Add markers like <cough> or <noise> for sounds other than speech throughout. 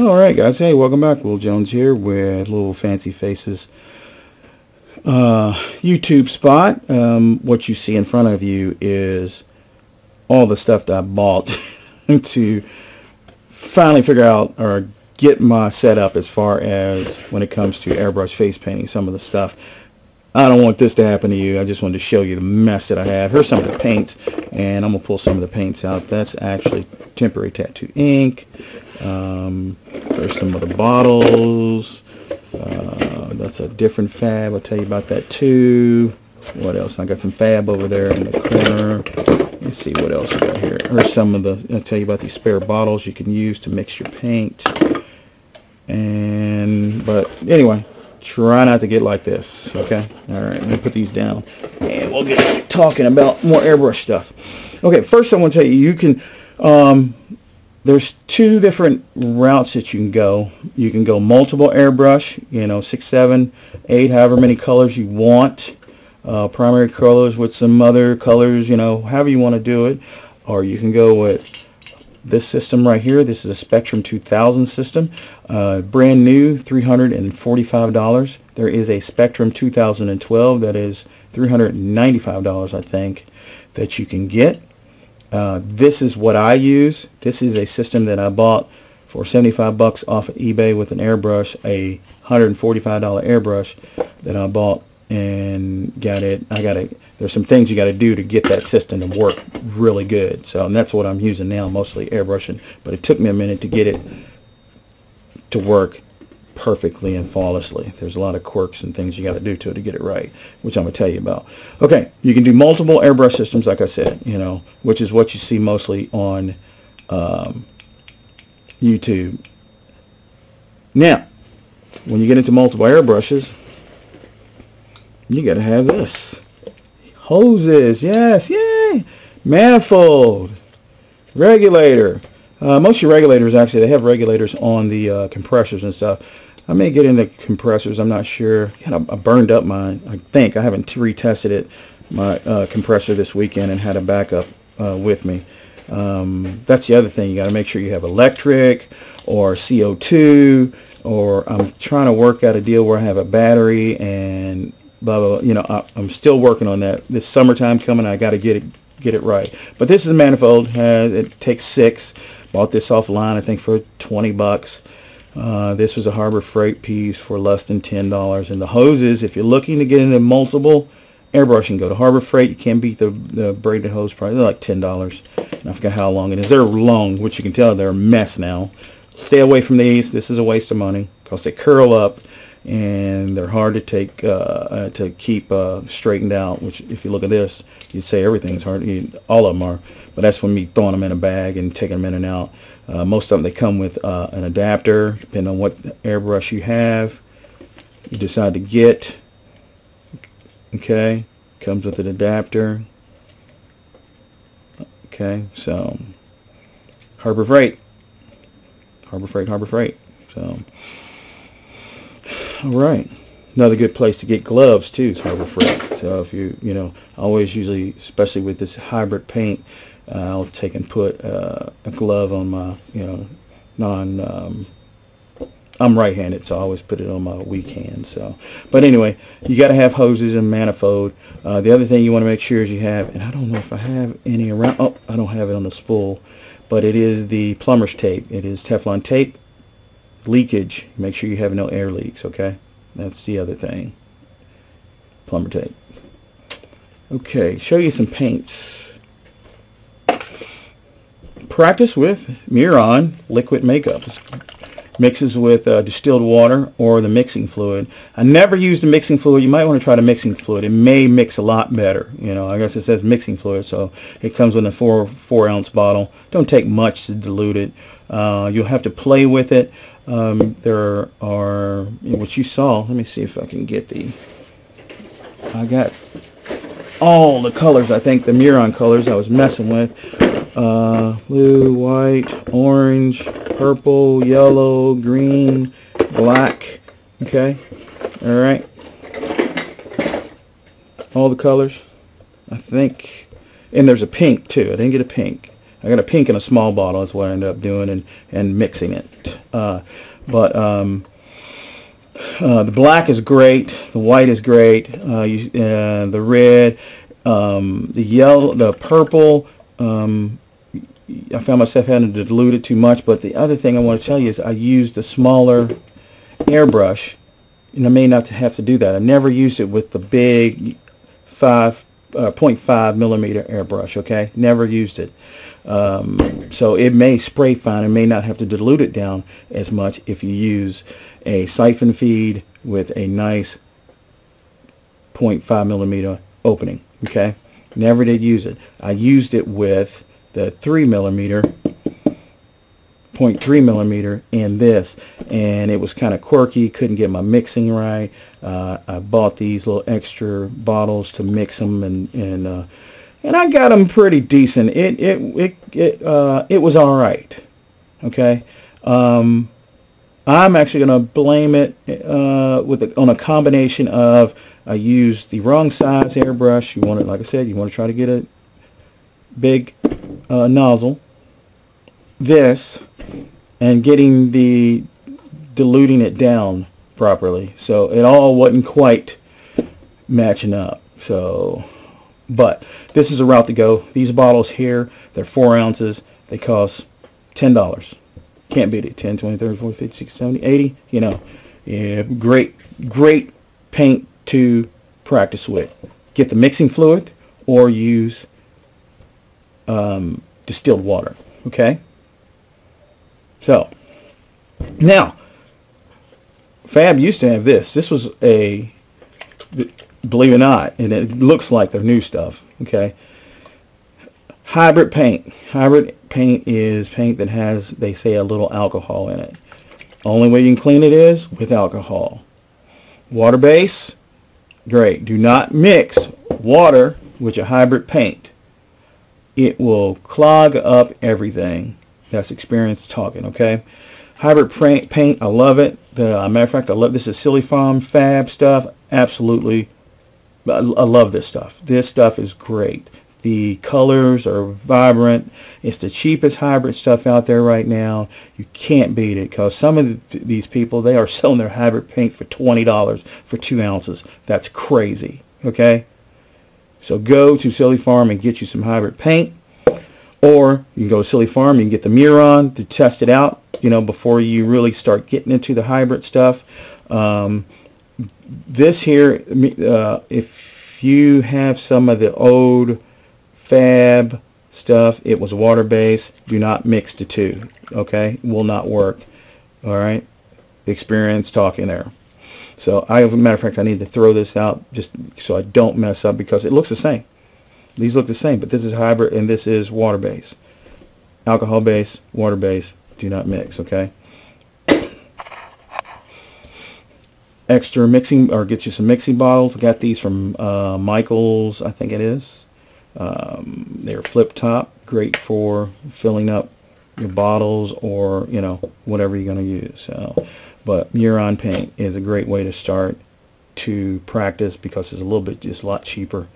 Alright guys, hey welcome back. Will Jones here with Louisville Fancy Faces uh, YouTube spot. Um, what you see in front of you is all the stuff that I bought <laughs> to finally figure out or get my setup as far as when it comes to airbrush face painting some of the stuff. I don't want this to happen to you. I just wanted to show you the mess that I have. Here's some of the paints, and I'm going to pull some of the paints out. That's actually temporary tattoo ink. Um, there's some of the bottles. Uh, that's a different fab. I'll tell you about that too. What else? I got some fab over there in the corner. Let's see what else we got here. Here's some of the, I'll tell you about these spare bottles you can use to mix your paint. And, but anyway, try not to get like this okay? All right let me put these down. And we'll get talking about more airbrush stuff. Okay first I want to tell you you can um, there's two different routes that you can go. You can go multiple airbrush you know six seven eight however many colors you want uh, primary colors with some other colors you know however you want to do it. Or you can go with this system right here. This is a Spectrum 2000 system, uh, brand new, $345. There is a Spectrum 2012 that is $395, I think, that you can get. Uh, this is what I use. This is a system that I bought for 75 bucks off of eBay with an airbrush, a $145 airbrush that I bought and got it. I got it. There's some things you got to do to get that system to work really good. So and that's what I'm using now, mostly airbrushing. But it took me a minute to get it to work perfectly and flawlessly. There's a lot of quirks and things you got to do to it to get it right, which I'm to tell you about. Okay, you can do multiple airbrush systems, like I said, you know, which is what you see mostly on um, YouTube. Now, when you get into multiple airbrushes, you got to have this. Hoses, yes, yay! Manifold, regulator. Uh, most of your regulators, actually, they have regulators on the uh, compressors and stuff. I may get into compressors, I'm not sure. Kind of, I burned up mine, I think. I haven't retested it, my uh, compressor this weekend and had a backup uh, with me. Um, that's the other thing. You got to make sure you have electric or CO2 or I'm trying to work out a deal where I have a battery and blah, blah, blah. You know, I, am still working on that. This summertime coming, I got to get it get it right. But this is a manifold. Uh, it takes six. Bought this offline, I think, for 20 bucks. Uh, this was a Harbor Freight piece for less than $10. And the hoses, if you're looking to get into multiple airbrushing, go to Harbor Freight. You can't beat the, the braided hose price. They're like $10. And I forget how long it is. They're long, which you can tell they're a mess now. Stay away from these. This is a waste of money because they curl up and they're hard to take uh, uh, to keep uh, straightened out which if you look at this you'd say everything's hard you, all of them are but that's when me throwing them in a bag and taking them in and out. Uh, most of them they come with uh, an adapter depending on what airbrush you have you decide to get okay comes with an adapter okay so Harbor Freight. Harbor Freight Harbor Freight so all right. Another good place to get gloves too is Harbor Freight. So if you, you know, always usually, especially with this hybrid paint, uh, I'll take and put uh, a glove on my, you know, non, um, I'm right-handed, so I always put it on my weak hand. So, but anyway, you got to have hoses and manifold. Uh, the other thing you want to make sure is you have, and I don't know if I have any around. Oh, I don't have it on the spool, but it is the plumber's tape. It is Teflon tape leakage make sure you have no air leaks okay? That's the other thing. Plumber tape. Okay show you some paints. Practice with Mehron liquid makeup. Mixes with uh, distilled water or the mixing fluid. I never use the mixing fluid. You might want to try the mixing fluid. It may mix a lot better you know. I guess it says mixing fluid so it comes in a four four ounce bottle. Don't take much to dilute it uh, you'll have to play with it um, there are, what you saw, let me see if I can get the, I got all the colors, I think the Mehron colors I was messing with. Uh, blue, white, orange, purple, yellow, green, black. Okay, all right. All the colors, I think. And there's a pink too. I didn't get a pink. I got a pink in a small bottle. is what I ended up doing and, and mixing it. Uh, but um, uh, the black is great. The white is great. Uh, you, uh, the red, um, the yellow, the purple. Um, I found myself having to dilute it too much. But the other thing I want to tell you is I used a smaller airbrush, and I may not have to do that. I never used it with the big five uh, 0.5 millimeter airbrush. Okay, never used it. Um, so it may spray fine and may not have to dilute it down as much if you use a siphon feed with a nice 0.5 millimeter opening. Okay, never did use it. I used it with the 3 millimeter 0.3 millimeter in this and it was kind of quirky couldn't get my mixing right. Uh, I bought these little extra bottles to mix them and and uh, and I got them pretty decent. It it it it, uh, it was all right okay? Um, I'm actually going to blame it uh, with a, on a combination of I used the wrong size airbrush. You want it like I said you want to try to get a big uh, nozzle. This and getting the diluting it down properly. So it all wasn't quite matching up. So, but this is a route to go. These bottles here, they're four ounces. They cost $10. Can't beat it. 10, 20, 30, 40, 50, 60, 70, 80. You know, yeah, great, great paint to practice with. Get the mixing fluid or use um, distilled water. Okay? So, now, Fab used to have this. This was a, believe it or not, and it looks like their new stuff, okay? Hybrid paint. Hybrid paint is paint that has, they say, a little alcohol in it. Only way you can clean it is with alcohol. Water base, great. Do not mix water with a hybrid paint. It will clog up everything that's experience talking, okay? Hybrid paint, I love it. The, uh, matter of fact, I love this is Silly Farm Fab stuff. Absolutely, I, I love this stuff. This stuff is great. The colors are vibrant. It's the cheapest hybrid stuff out there right now. You can't beat it because some of the, these people, they are <laughs> selling their hybrid paint for $20 for two ounces. That's crazy, okay? So go to Silly Farm and get you some hybrid paint. Or you can go to Silly Farm, you can get the Mehron to test it out, you know, before you really start getting into the hybrid stuff. Um, this here, uh, if you have some of the old fab stuff, it was water-based. Do not mix the two, okay? Will not work, all right? Experience talking there. So, I, as a matter of fact, I need to throw this out just so I don't mess up because it looks the same. These look the same, but this is hybrid and this is water base. Alcohol base, water base, do not mix, okay? <coughs> Extra mixing, or get you some mixing bottles. Got these from uh, Michael's, I think it is. Um, they're flip top, great for filling up your bottles or, you know, whatever you're going to use. So, but Mehron paint is a great way to start to practice because it's a little bit just a lot cheaper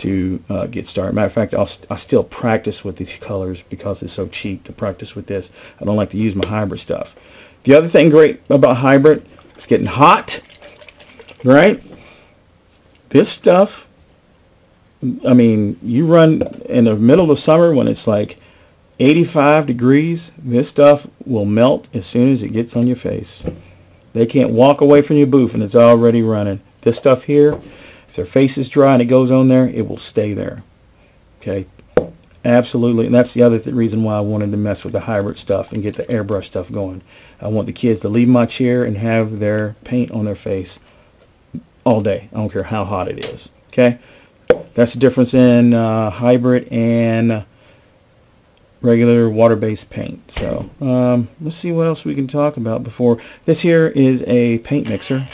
to uh, get started. Matter of fact, I'll st I still practice with these colors because it's so cheap to practice with this. I don't like to use my hybrid stuff. The other thing great about hybrid, it's getting hot, right? This stuff, I mean, you run in the middle of summer when it's like 85 degrees, this stuff will melt as soon as it gets on your face. They can't walk away from your booth and it's already running. This stuff here, if their face is dry and it goes on there, it will stay there. Okay, absolutely. And that's the other th reason why I wanted to mess with the hybrid stuff and get the airbrush stuff going. I want the kids to leave my chair and have their paint on their face all day. I don't care how hot it is. Okay, that's the difference in uh, hybrid and regular water-based paint. So um, let's see what else we can talk about before. This here is a paint mixer.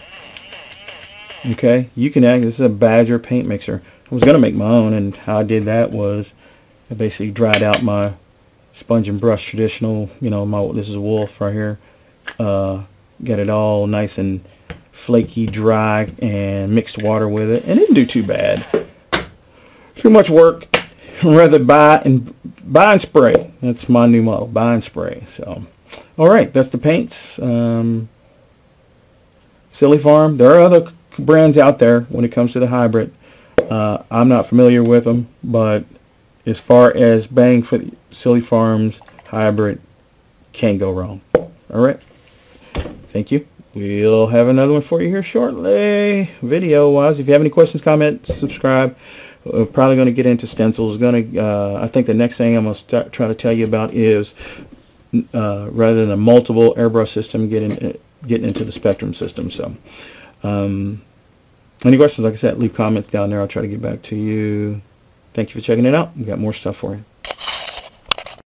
Okay, you can act, this is a Badger paint mixer. I was going to make my own and how I did that was I basically dried out my sponge and brush traditional, you know, my this is Wolfe right here. Uh, got it all nice and flaky dry and mixed water with it and it didn't do too bad. Too much work. <laughs> rather buy and buy and spray. That's my new model, buy and spray. So, all right, that's the paints. Um, Silly Farm. There are other brands out there when it comes to the hybrid. Uh, I'm not familiar with them, but as far as bang for Silly Farms hybrid, can't go wrong. All right. Thank you. We'll have another one for you here shortly, video-wise. If you have any questions, comments, subscribe. We're probably going to get into stencils. Going to, uh, I think the next thing I'm going to try to tell you about is uh, rather than a multiple airbrush system, getting getting into the spectrum system. So, um, any questions? Like I said, leave comments down there. I'll try to get back to you. Thank you for checking it out. We got more stuff for you.